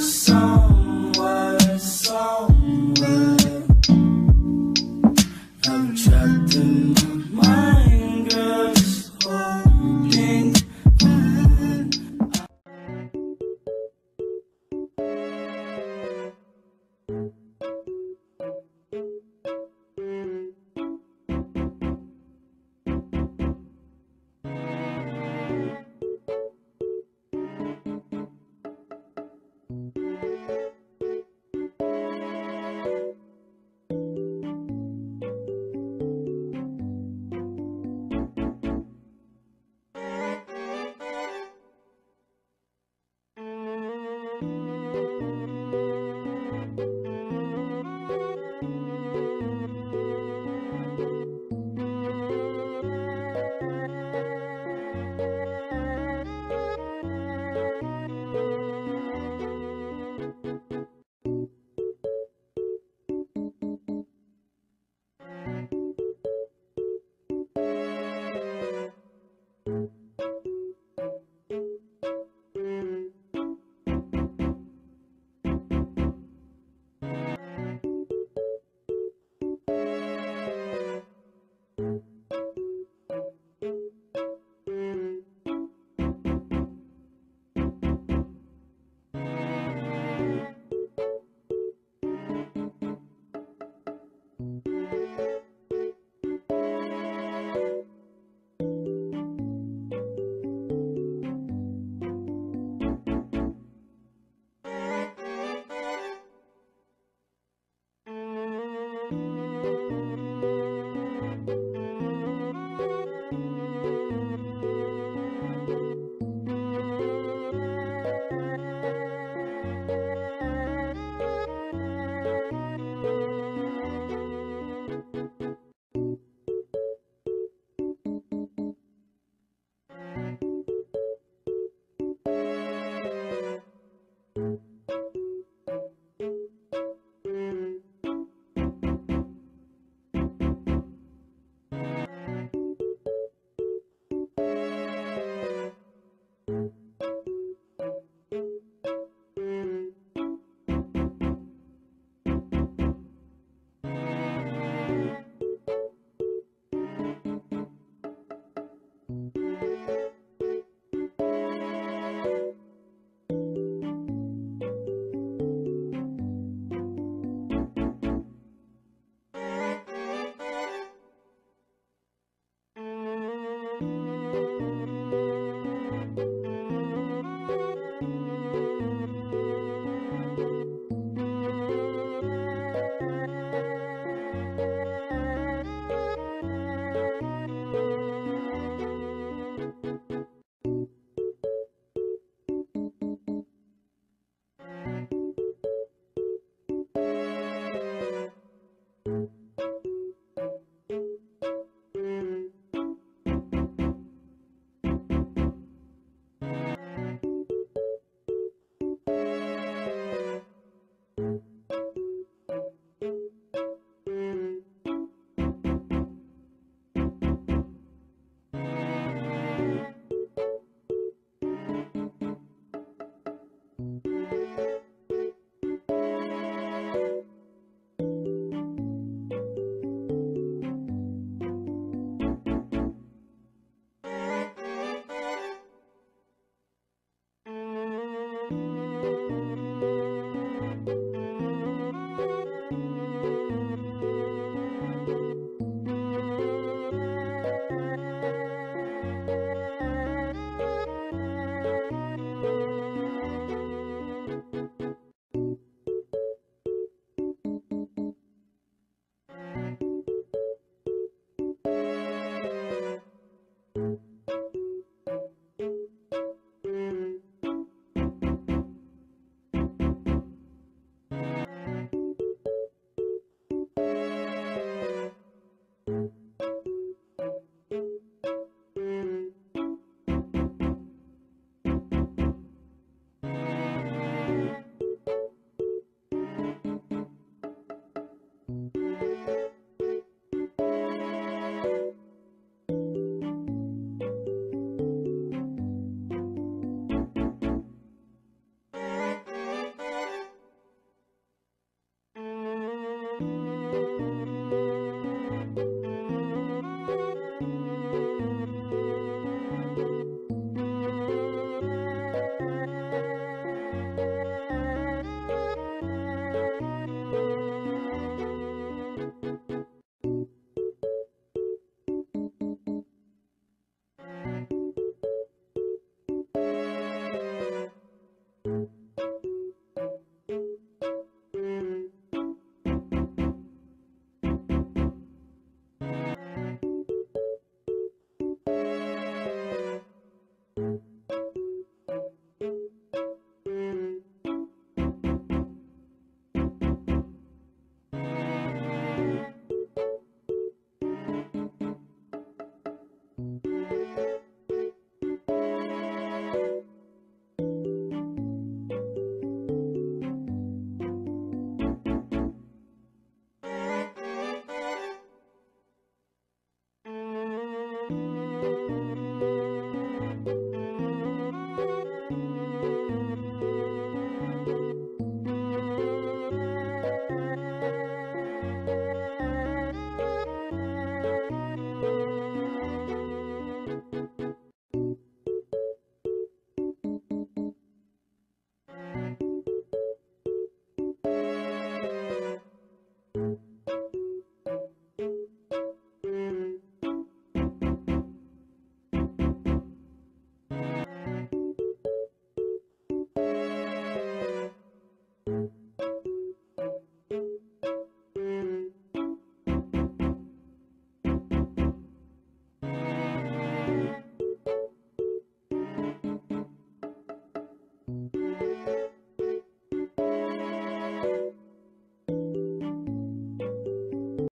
somewhere,